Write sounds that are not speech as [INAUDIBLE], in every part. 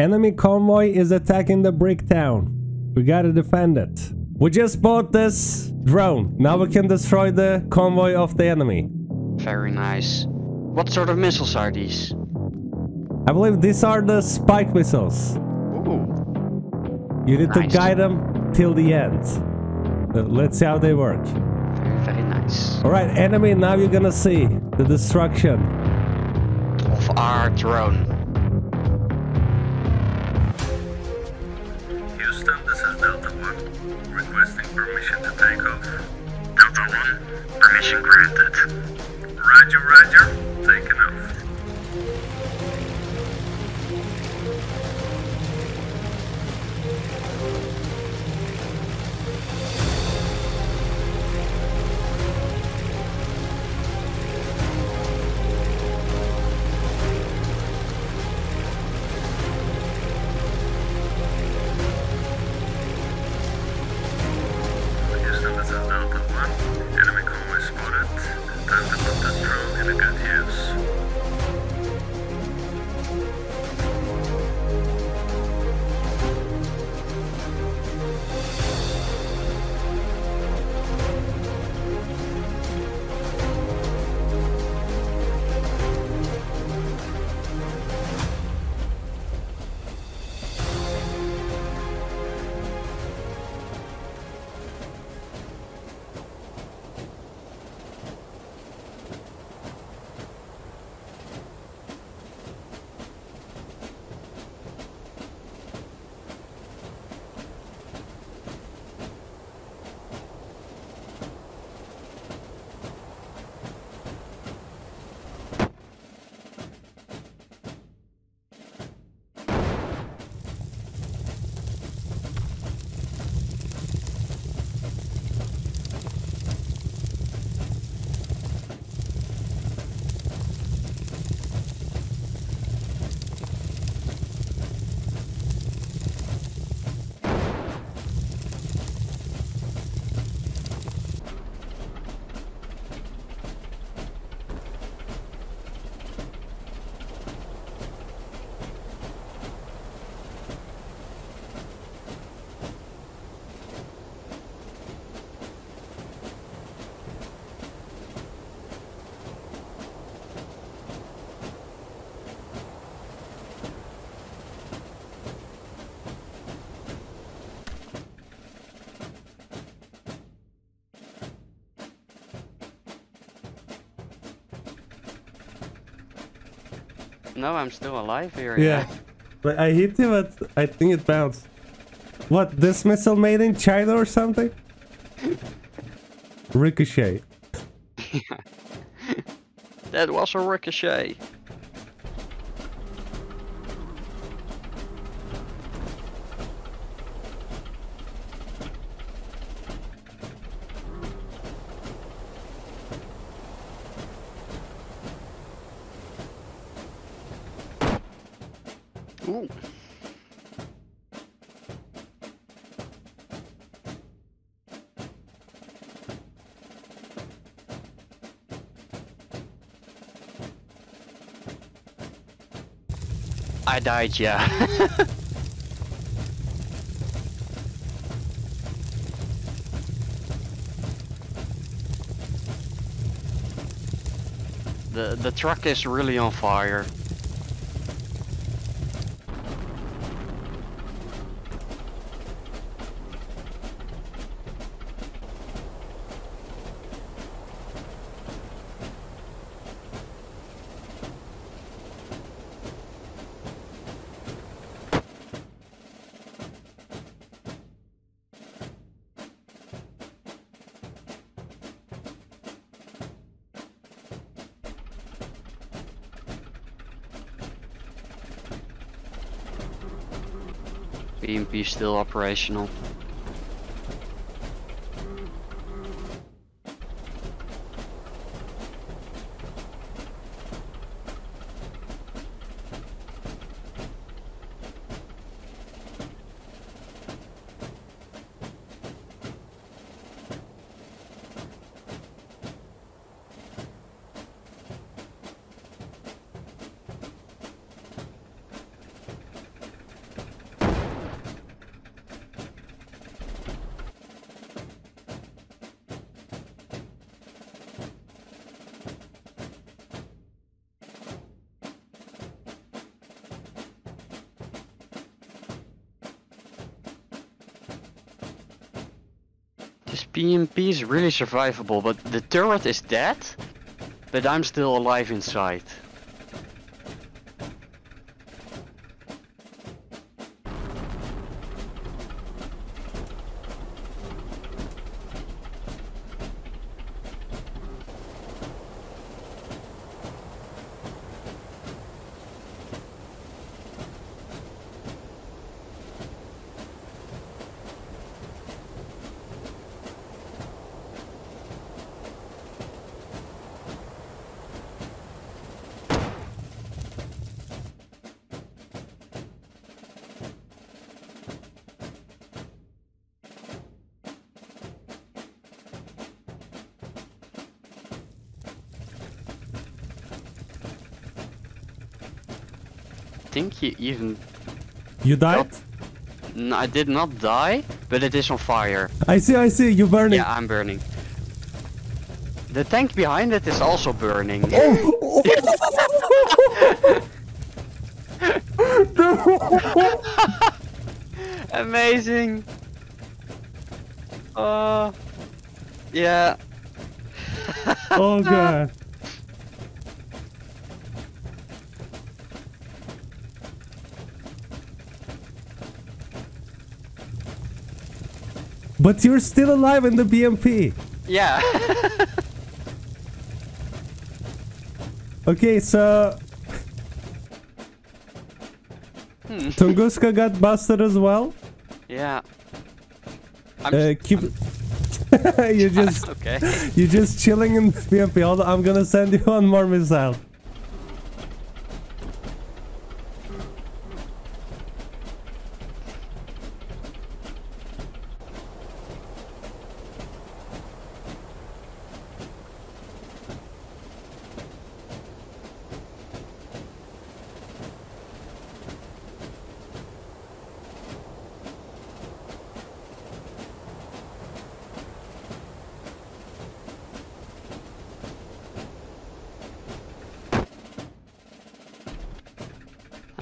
Enemy convoy is attacking the brick town. We gotta defend it. We just bought this drone. Now we can destroy the convoy of the enemy. Very nice. What sort of missiles are these? I believe these are the spike missiles. Ooh. You need Nice. to guide them till the end. Uh, Let's see how they work. Very, very nice. Alright, enemy, now you're gonna see the destruction. Of our drone. Permission granted. Roger, roger. Taking off. No, I'm still alive here. Yeah. But I hit him, but I think it bounced. What, this missile made in China or something? [LAUGHS] Ricochet. That was a ricochet. Ooh. I died, yeah. [LAUGHS] the the truck is really on fire. BMP still operational. This BMP is really survivable, but the turret is dead, but I'm still alive inside. Think you even... You died? No, I did not die, but it is on fire. I see, I see, you're burning. Yeah, I'm burning. The tank behind it is also burning. Oh! [LAUGHS] Amazing! Uh, yeah. oh god. [LAUGHS] But you're still alive in the BMP. Yeah. [LAUGHS] okay, so Hmm. Tunguska got busted as well. Yeah. I'm Uh, keep. [LAUGHS] you just [LAUGHS] okay. You're just chilling in the BMP. Hold on, I'm gonna send you one more missile.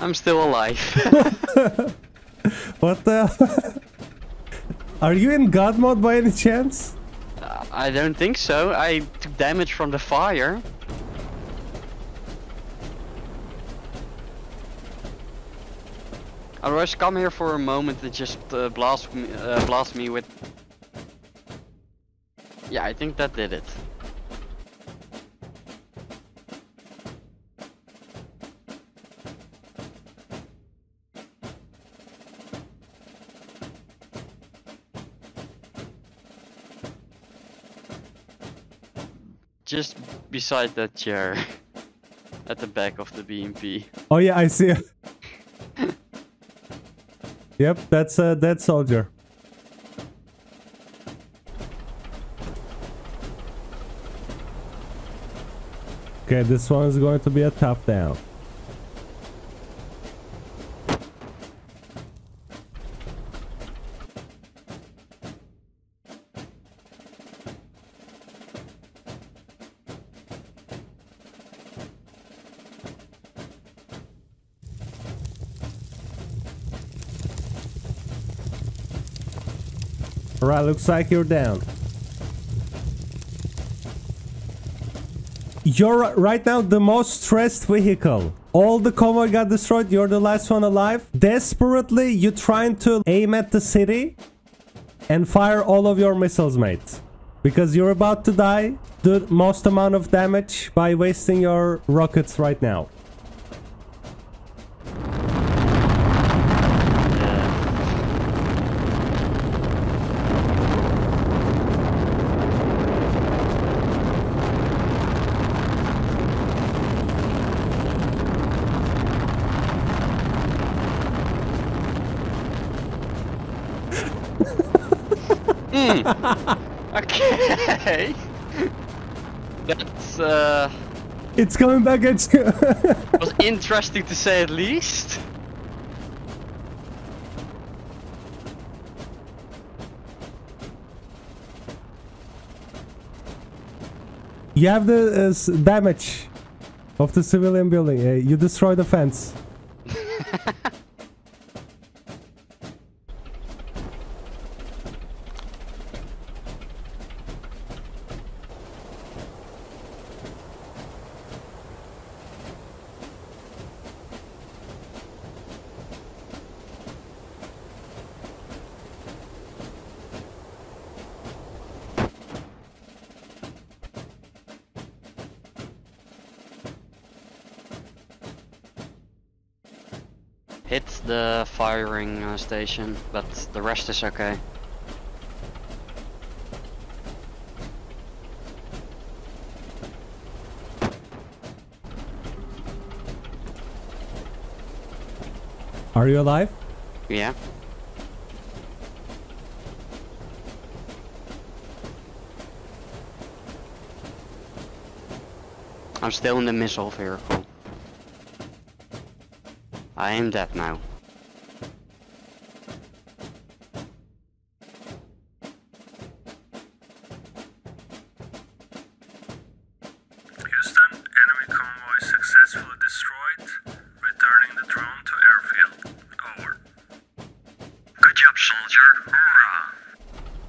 I'm still alive. [LAUGHS] What the? [LAUGHS] Are you in God mode by any chance? I don't think so. I took damage from the fire. Otherwise, come here for a moment and just uh, blast me, uh, blast me with. Yeah, I think that did it. Just beside that chair. [LAUGHS] At the back of the BMP. Oh yeah, I see. [LAUGHS] yep, that's a dead soldier. Okay, this one is going to be a top down. Alright, looks like you're down. You're right now the most stressed vehicle. All the convoy got destroyed, you're the last one alive. Desperately, you're trying to aim at the city and fire all of your missiles, mate. Because you're about to die, the most amount of damage by wasting your rockets right now. [LAUGHS] Okay. That's uh It's coming back at you. [LAUGHS] was interesting to say at least. you have the uh, damage of the civilian building. Uh, you destroy the fence. Hit the firing uh, station, but the rest is okay. Are you alive? Yeah. I'm still in the missile vehicle. I am dead now. Houston, enemy convoy successfully destroyed. Returning the drone to airfield. Over. Good job, soldier. Hurrah!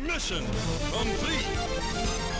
Mission complete!